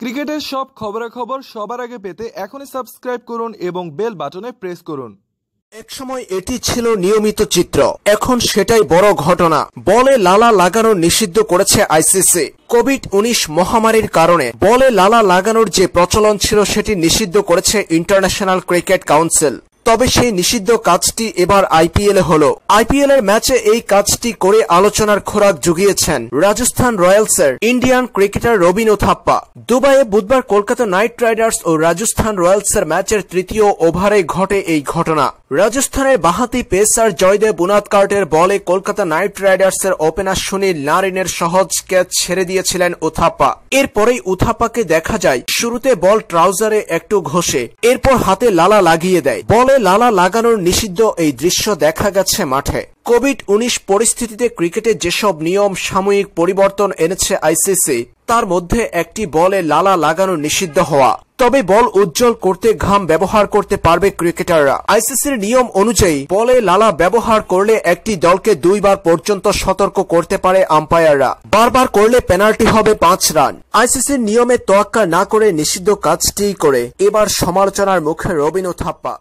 ক্রিকেটের সব খবরাখবর সবার আগে পেতে এখনই সাবস্ক্রাইব করুন এবং বেল বাটনে প্রেস করুন। একসময় এটি ছিল নিয়মিত চিত্র, এখন সেটাই বড় ঘটনা। বলে লালা লাগানো নিষিদ্ধ করেছে আইসিসি। কোভিড উনিশ মহামারীর কারণে বলে লালা লাগানোর যে প্রচলন ছিল সেটি নিষিদ্ধ করেছে ইন্টারন্যাশনাল ক্রিকেট কাউন্সিল। তবে সেই নিষিদ্ধ কাজটি এবার আইপিএল হল। আইপিএল এর ম্যাচে এই কাজটি করে আলোচনার খোরাক জুগিয়েছেন রাজস্থান রয়্যালসের ইন্ডিয়ান ক্রিকেটার রবিন থাপ্পা। দুবাইয়ে বুধবার কলকাতা নাইট রাইডার্স ও রাজস্থান রয়্যালসের ম্যাচের তৃতীয় ওভারে ঘটে এই ঘটনা। রাজস্থানের বাহাতি পেসার জয়দেব বুনাদকার্টের বলে কলকাতা নাইট রাইডার্সের ওপেনার সুনীল নারিনের সহজ ক্যাচ ছেড়ে দিয়েছিলেন উথাপ্পা এরপরেই উথাপ্পাকে দেখা যায়, শুরুতে বল ট্রাউজারে একটু ঘষে, এরপর হাতে লালা লাগিয়ে দেয়। বলে লালা লাগানোর নিষিদ্ধ এই দৃশ্য দেখা গেছে মাঠে। কোভিড উনিশ পরিস্থিতিতে ক্রিকেটে যেসব নিয়ম সাময়িক পরিবর্তন এনেছে আইসিসি, তার মধ্যে একটি বলে লালা লাগানো নিষিদ্ধ হওয়া। তবে বল উজ্জ্বল করতে, ঘাম ব্যবহার করতে পারবে ক্রিকেটাররা। আইসিসির নিয়ম অনুযায়ী বলে লালা ব্যবহার করলে একটি দলকে দুইবার পর্যন্ত সতর্ক করতে পারে আম্পায়াররা। বারবার করলে পেনাল্টি হবে পাঁচ রান। আইসিসির নিয়মে তোয়াক্কা না করে নিষিদ্ধ কাজটি করে এবার সমালোচনার মুখে রবিন থাপ্পা।